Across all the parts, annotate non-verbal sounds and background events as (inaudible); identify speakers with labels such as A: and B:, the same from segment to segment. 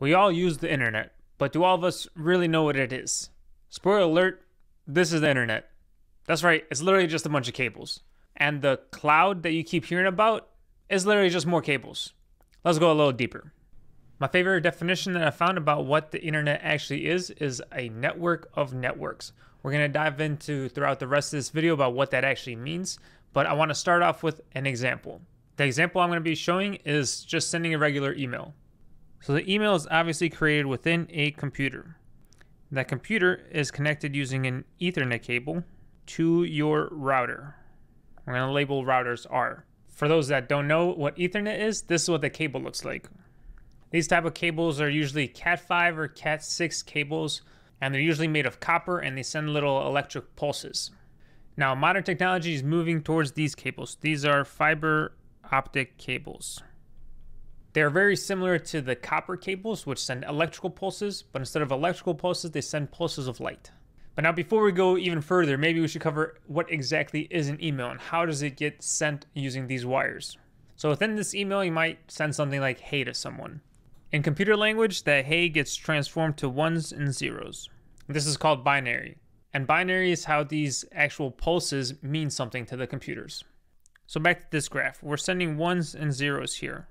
A: We all use the internet, but do all of us really know what it is? Spoiler alert, this is the internet. That's right, it's literally just a bunch of cables. And the cloud that you keep hearing about is literally just more cables. Let's go a little deeper. My favorite definition that I found about what the internet actually is is a network of networks. We're going to dive into throughout the rest of this video about what that actually means, but I want to start off with an example. The example I'm going to be showing is just sending a regular email. So the email is obviously created within a computer. That computer is connected using an Ethernet cable to your router. We're going to label routers R. For those that don't know what Ethernet is, this is what the cable looks like. These type of cables are usually Cat5 or Cat6 cables, and they're usually made of copper and they send little electric pulses. Now, modern technology is moving towards these cables. These are fiber optic cables. They're very similar to the copper cables, which send electrical pulses, but instead of electrical pulses, they send pulses of light. But now, before we go even further, maybe we should cover what exactly is an email and how does it get sent using these wires. So within this email, you might send something like hey to someone. In computer language, that hey gets transformed to ones and zeros. This is called binary. And binary is how these actual pulses mean something to the computers. So back to this graph, we're sending ones and zeros here.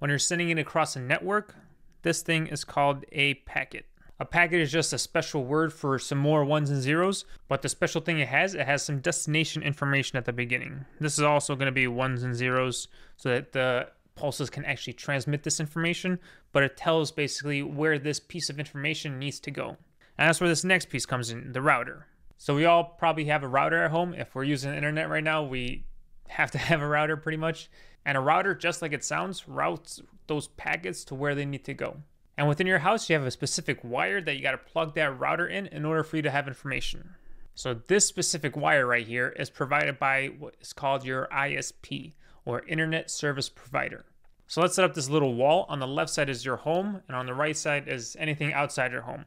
A: When you're sending it across a network, this thing is called a packet. A packet is just a special word for some more ones and zeros, but the special thing it has, it has some destination information at the beginning. This is also going to be ones and zeros so that the pulses can actually transmit this information, but it tells basically where this piece of information needs to go. And that's where this next piece comes in, the router. So we all probably have a router at home. If we're using the internet right now, we have to (laughs) have a router pretty much. And a router, just like it sounds, routes those packets to where they need to go. And within your house, you have a specific wire that you got to plug that router in in order for you to have information. So this specific wire right here is provided by what is called your ISP or Internet Service Provider. So let's set up this little wall. On the left side is your home, and on the right side is anything outside your home.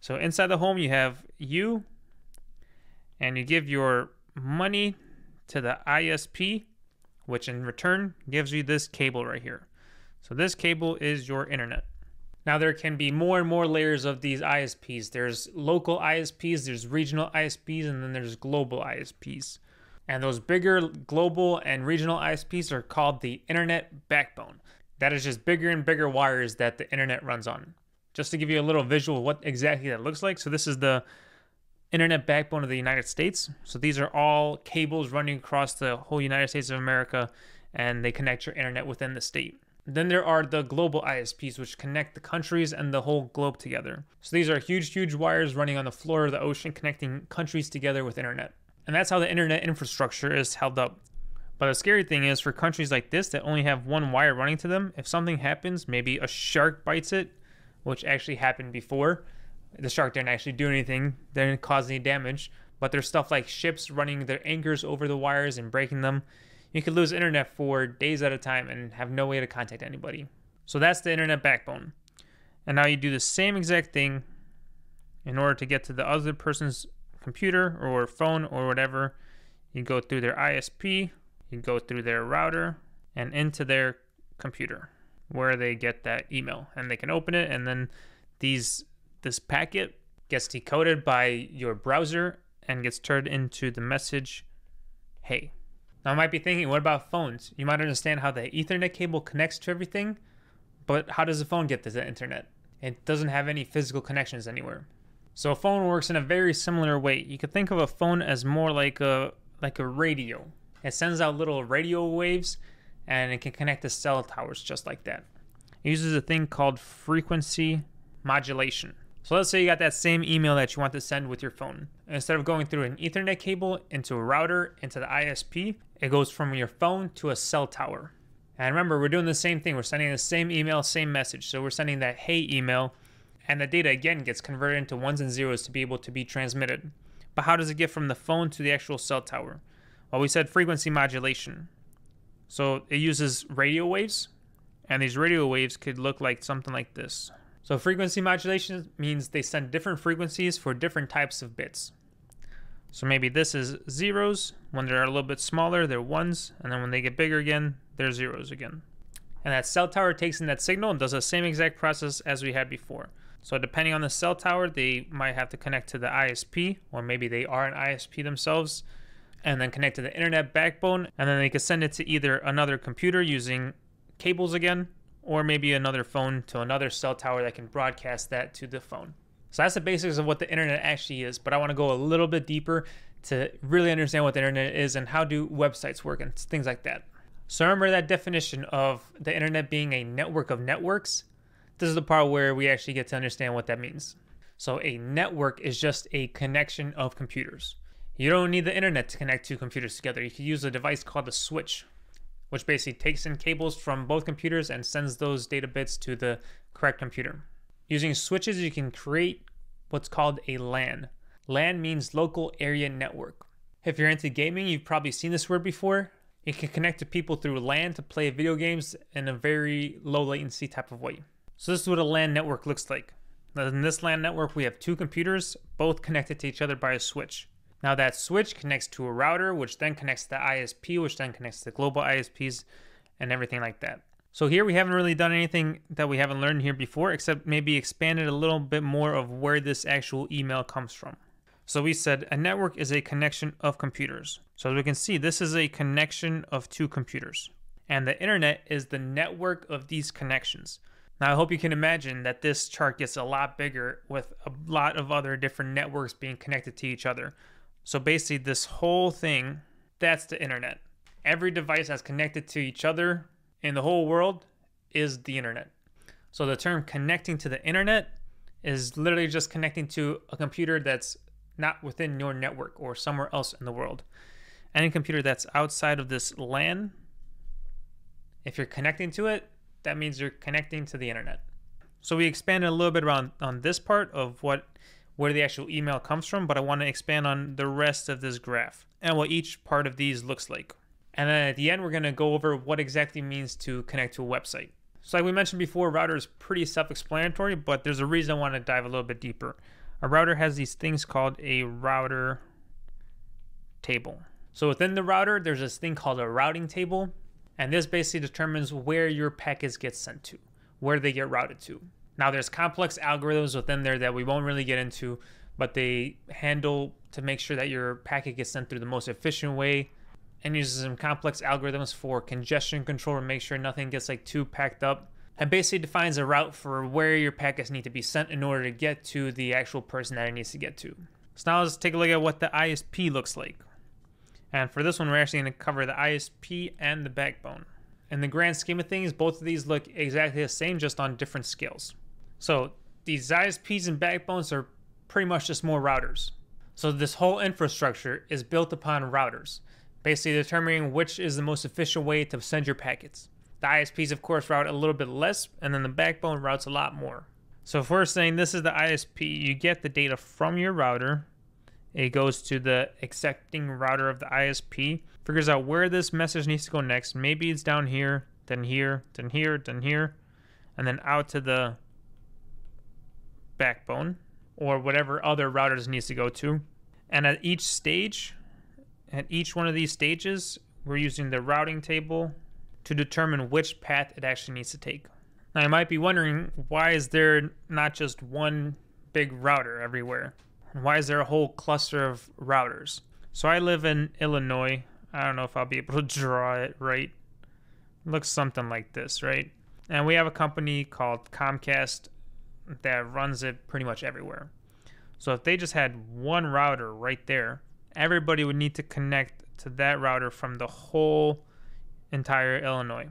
A: So inside the home, you have you, and you give your money to the ISP, which in return gives you this cable right here. So this cable is your internet. Now there can be more and more layers of these ISPs. There's local ISPs, there's regional ISPs, and then there's global ISPs. And those bigger global and regional ISPs are called the internet backbone. That is just bigger and bigger wires that the internet runs on. Just to give you a little visual of what exactly that looks like. So this is the internet backbone of the United States. So these are all cables running across the whole United States of America and they connect your internet within the state. Then there are the global ISPs, which connect the countries and the whole globe together. So these are huge, huge wires running on the floor of the ocean, connecting countries together with internet. And that's how the internet infrastructure is held up. But the scary thing is for countries like this that only have one wire running to them, if something happens, maybe a shark bites it, which actually happened before, the shark didn't actually do anything, didn't cause any damage. But there's stuff like ships running their anchors over the wires and breaking them. You could lose internet for days at a time and have no way to contact anybody. So that's the internet backbone. And now you do the same exact thing in order to get to the other person's computer or phone or whatever. You go through their ISP, you go through their router, and into their computer where they get that email and they can open it and then these this packet gets decoded by your browser and gets turned into the message, hey. Now I might be thinking, what about phones? You might understand how the Ethernet cable connects to everything, but how does a phone get to the internet? It doesn't have any physical connections anywhere. So a phone works in a very similar way. You could think of a phone as more like a like a radio. It sends out little radio waves and it can connect to cell towers just like that. It uses a thing called frequency modulation. So let's say you got that same email that you want to send with your phone. Instead of going through an Ethernet cable into a router into the ISP, it goes from your phone to a cell tower. And remember, we're doing the same thing. We're sending the same email, same message. So we're sending that hey email, and the data again gets converted into ones and zeros to be able to be transmitted. But how does it get from the phone to the actual cell tower? Well, we said frequency modulation. So it uses radio waves, and these radio waves could look like something like this. So frequency modulation means they send different frequencies for different types of bits. So maybe this is zeros. When they're a little bit smaller, they're ones. And then when they get bigger again, they're zeros again. And that cell tower takes in that signal and does the same exact process as we had before. So depending on the cell tower, they might have to connect to the ISP, or maybe they are an ISP themselves, and then connect to the internet backbone, and then they could send it to either another computer using cables again, or maybe another phone to another cell tower that can broadcast that to the phone. So that's the basics of what the internet actually is, but I want to go a little bit deeper to really understand what the internet is and how do websites work and things like that. So remember that definition of the internet being a network of networks? This is the part where we actually get to understand what that means. So a network is just a connection of computers. You don't need the internet to connect two computers together. You can use a device called a switch, which basically takes in cables from both computers and sends those data bits to the correct computer. Using switches, you can create what's called a LAN. LAN means local area network. If you're into gaming, you've probably seen this word before. It can connect to people through LAN to play video games in a very low latency type of way. So this is what a LAN network looks like. In this LAN network, we have two computers, both connected to each other by a switch. Now that switch connects to a router, which then connects to the ISP, which then connects to the global ISPs and everything like that. So here we haven't really done anything that we haven't learned here before, except maybe expanded a little bit more of where this actual email comes from. So we said a network is a connection of computers. So as we can see, this is a connection of two computers. And the internet is the network of these connections. Now I hope you can imagine that this chart gets a lot bigger with a lot of other different networks being connected to each other. So basically this whole thing, that's the internet. Every device that's connected to each other in the whole world is the internet. So the term connecting to the internet is literally just connecting to a computer that's not within your network or somewhere else in the world. Any computer that's outside of this LAN, if you're connecting to it, that means you're connecting to the internet. So we expanded a little bit around on this part of what where the actual email comes from, but I want to expand on the rest of this graph and what each part of these looks like. And then at the end, we're going to go over what exactly means to connect to a website. So like we mentioned before, router is pretty self-explanatory, but there's a reason I want to dive a little bit deeper. A router has these things called a router table. So within the router, there's this thing called a routing table, and this basically determines where your packets get sent to, where they get routed to. Now there's complex algorithms within there that we won't really get into, but they handle to make sure that your packet gets sent through the most efficient way and uses some complex algorithms for congestion control to make sure nothing gets like too packed up. And basically defines a route for where your packets need to be sent in order to get to the actual person that it needs to get to. So now let's take a look at what the ISP looks like. And for this one, we're actually going to cover the ISP and the backbone. In the grand scheme of things, both of these look exactly the same, just on different scales. So these ISPs and backbones are pretty much just more routers. So this whole infrastructure is built upon routers basically determining which is the most efficient way to send your packets. The ISPs, of course, route a little bit less, and then the backbone routes a lot more. So if we're saying this is the ISP, you get the data from your router. It goes to the accepting router of the ISP, figures out where this message needs to go next. Maybe it's down here, then here, then here, then here, and then out to the backbone or whatever other routers needs to go to. And at each stage, at each one of these stages, we're using the routing table to determine which path it actually needs to take. Now you might be wondering, why is there not just one big router everywhere? And Why is there a whole cluster of routers? So I live in Illinois. I don't know if I'll be able to draw it right. It looks something like this, right? And we have a company called Comcast that runs it pretty much everywhere. So if they just had one router right there, everybody would need to connect to that router from the whole entire Illinois.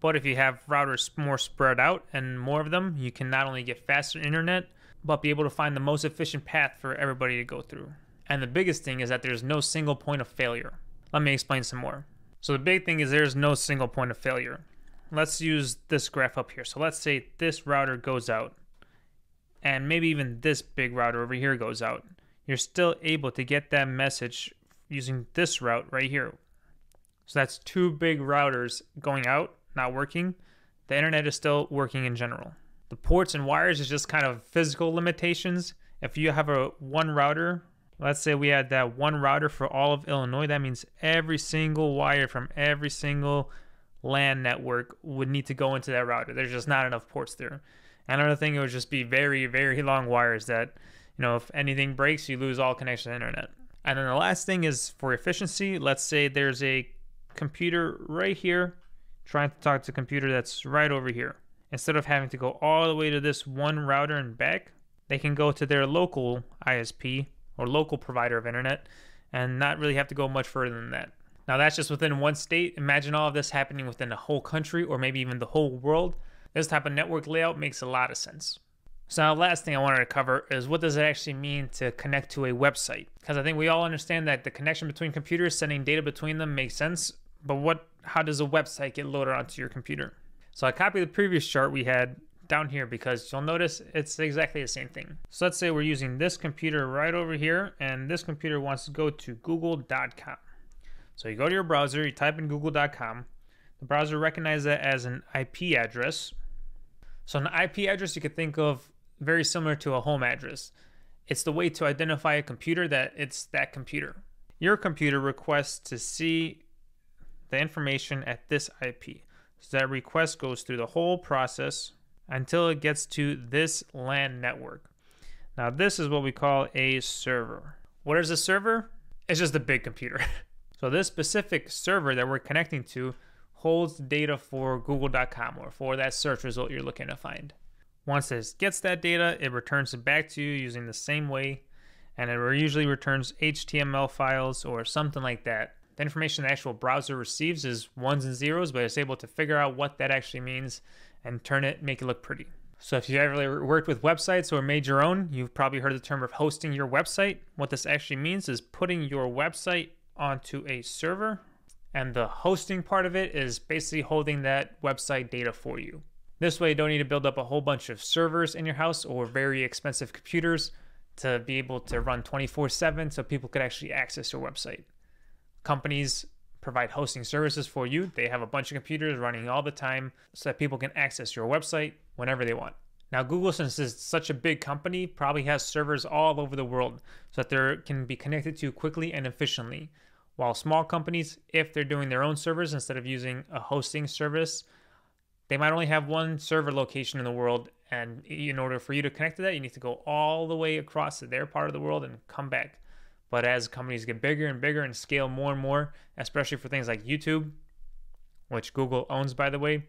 A: But if you have routers more spread out and more of them, you can not only get faster internet, but be able to find the most efficient path for everybody to go through. And the biggest thing is that there's no single point of failure. Let me explain some more. So the big thing is there's no single point of failure. Let's use this graph up here. So let's say this router goes out and maybe even this big router over here goes out you're still able to get that message using this route right here. So that's two big routers going out, not working. The internet is still working in general. The ports and wires is just kind of physical limitations. If you have a one router, let's say we had that one router for all of Illinois, that means every single wire from every single LAN network would need to go into that router. There's just not enough ports there. Another thing, it would just be very, very long wires that, you know, if anything breaks, you lose all connection to the internet. And then the last thing is for efficiency. Let's say there's a computer right here trying to talk to a computer that's right over here. Instead of having to go all the way to this one router and back, they can go to their local ISP or local provider of internet and not really have to go much further than that. Now, that's just within one state. Imagine all of this happening within a whole country or maybe even the whole world. This type of network layout makes a lot of sense. So now last thing I wanted to cover is what does it actually mean to connect to a website? Because I think we all understand that the connection between computers, sending data between them makes sense, but what how does a website get loaded onto your computer? So I copied the previous chart we had down here because you'll notice it's exactly the same thing. So let's say we're using this computer right over here and this computer wants to go to google.com. So you go to your browser, you type in google.com. The browser recognizes that as an IP address. So an IP address you could think of very similar to a home address. It's the way to identify a computer that it's that computer. Your computer requests to see the information at this IP. So that request goes through the whole process until it gets to this LAN network. Now, this is what we call a server. What is a server? It's just a big computer. (laughs) so, this specific server that we're connecting to holds data for google.com or for that search result you're looking to find. Once it gets that data, it returns it back to you using the same way, and it usually returns HTML files or something like that. The information the actual browser receives is ones and zeros, but it's able to figure out what that actually means and turn it, make it look pretty. So if you've ever worked with websites or made your own, you've probably heard the term of hosting your website. What this actually means is putting your website onto a server, and the hosting part of it is basically holding that website data for you. This way, you don't need to build up a whole bunch of servers in your house or very expensive computers to be able to run 24 7 so people could actually access your website. Companies provide hosting services for you. They have a bunch of computers running all the time so that people can access your website whenever they want. Now, Google, since it's such a big company, probably has servers all over the world so that they can be connected to quickly and efficiently. While small companies, if they're doing their own servers instead of using a hosting service, they might only have one server location in the world. And in order for you to connect to that you need to go all the way across to their part of the world and come back. But as companies get bigger and bigger and scale more and more especially for things like youtube which google owns by the way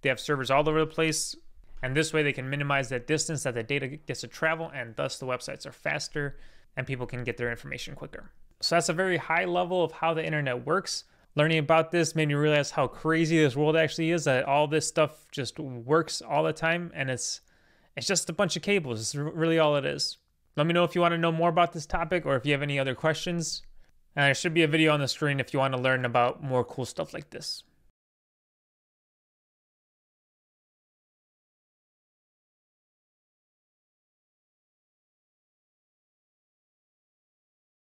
A: they have servers all over the place. And this way they can minimize that distance that the data gets to travel and thus the websites are faster and people can get their information quicker so that's a very high level of how the internet works. Learning about this made me realize how crazy this world actually is that all this stuff just works all the time and it's it's just a bunch of cables. It's really all it is. Let me know if you want to know more about this topic or if you have any other questions. And there should be a video on the screen if you want to learn about more cool stuff like this